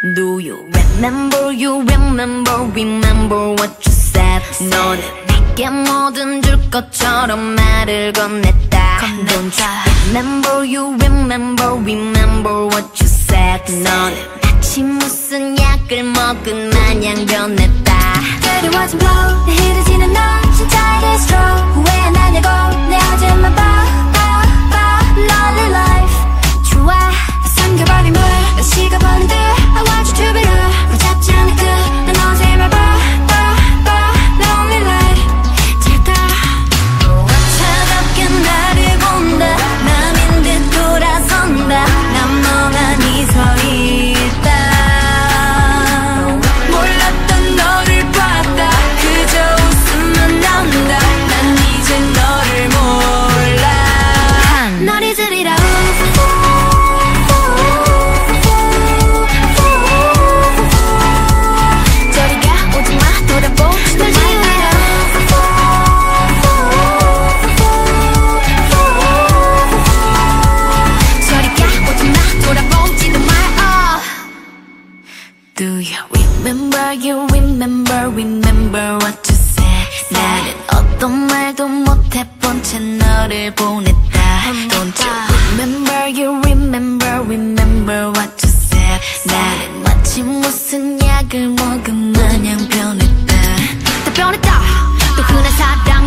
Do you remember, you remember, remember what you said 너는 내게 뭐든 줄 것처럼 말을 건넸다 Don't you remember, you remember, remember what you said 너는 마치 무슨 약을 먹은 마냥 변했다 그리워진 blow 내 흐르지는 너 Remember you remember remember what you said 나는 어떤 말도 못해본 채 너를 보냈다 Don't you remember you remember remember what you said 나는 마치 무슨 약을 먹은 마냥 변했다 다 변했다 또 흔한 사람